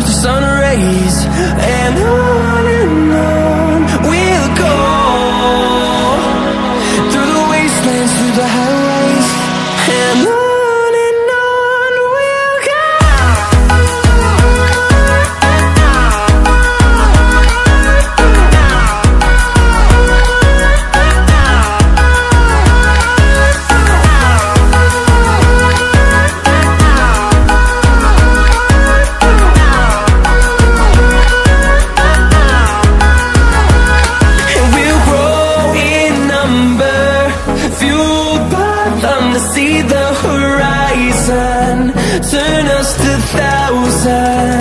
the sun rays and on and on thousand